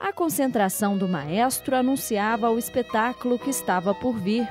A concentração do maestro anunciava o espetáculo que estava por vir.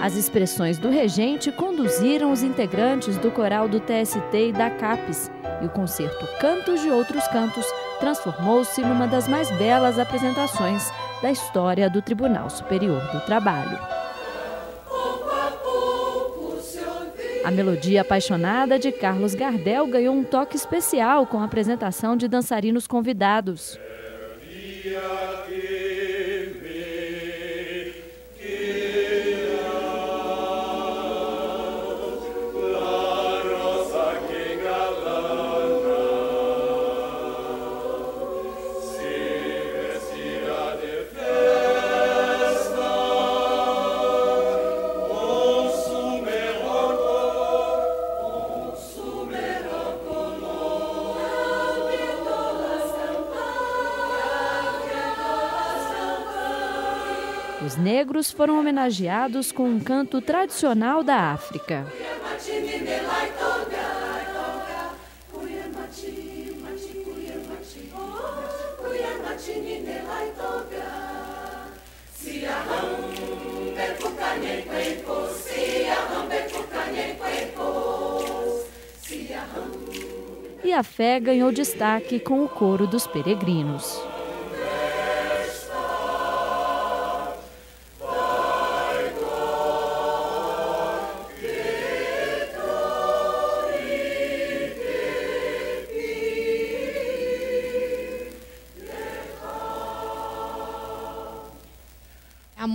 As expressões do regente conduziram os integrantes do coral do TST e da CAPES, e o concerto Cantos de Outros Cantos transformou-se numa das mais belas apresentações da história do Tribunal Superior do Trabalho. A melodia apaixonada de Carlos Gardel ganhou um toque especial com a apresentação de dançarinos convidados. Os negros foram homenageados com um canto tradicional da África. E a fé ganhou destaque com o coro dos peregrinos.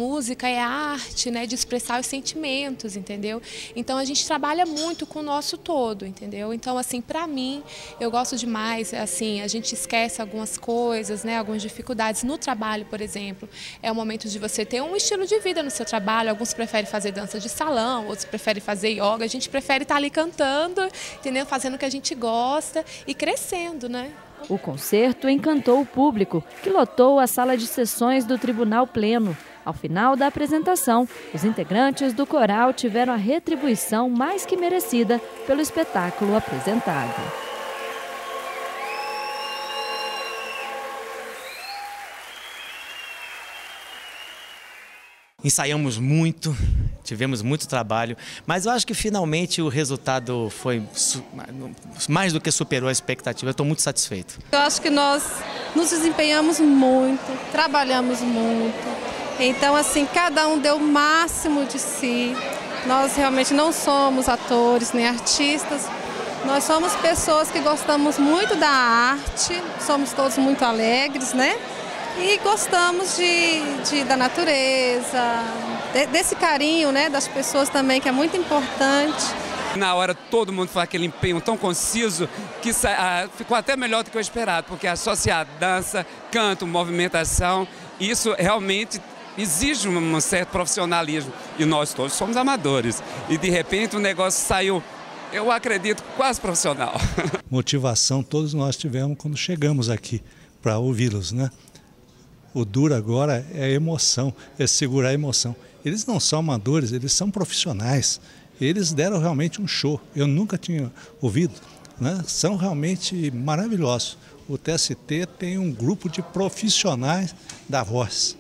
Música é a arte, né, de expressar os sentimentos, entendeu? Então a gente trabalha muito com o nosso todo, entendeu? Então assim, para mim, eu gosto demais, assim, a gente esquece algumas coisas, né, algumas dificuldades no trabalho, por exemplo. É o momento de você ter um estilo de vida no seu trabalho. Alguns preferem fazer dança de salão, outros preferem fazer yoga. A gente prefere estar ali cantando, entendeu? Fazendo o que a gente gosta e crescendo, né? O concerto encantou o público, que lotou a sala de sessões do Tribunal Pleno. Ao final da apresentação, os integrantes do coral tiveram a retribuição mais que merecida pelo espetáculo apresentado. Ensaiamos muito, tivemos muito trabalho, mas eu acho que finalmente o resultado foi mais do que superou a expectativa. Eu estou muito satisfeito. Eu acho que nós nos desempenhamos muito, trabalhamos muito. Então, assim, cada um deu o máximo de si. Nós realmente não somos atores nem artistas, nós somos pessoas que gostamos muito da arte, somos todos muito alegres, né? E gostamos de, de da natureza, de, desse carinho né, das pessoas também, que é muito importante. Na hora todo mundo faz aquele empenho tão conciso que ah, ficou até melhor do que eu esperado, porque associar dança, canto, movimentação, isso realmente exige um certo profissionalismo e nós todos somos amadores. E de repente o negócio saiu, eu acredito, quase profissional. Motivação todos nós tivemos quando chegamos aqui para ouvi-los, né? O duro agora é a emoção, é segurar a emoção. Eles não são amadores, eles são profissionais. Eles deram realmente um show. Eu nunca tinha ouvido. Né? São realmente maravilhosos. O TST tem um grupo de profissionais da voz.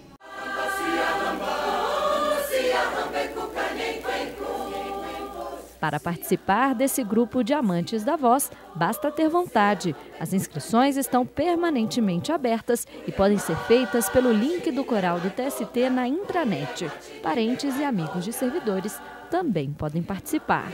Para participar desse grupo de amantes da voz, basta ter vontade. As inscrições estão permanentemente abertas e podem ser feitas pelo link do coral do TST na intranet. Parentes e amigos de servidores também podem participar.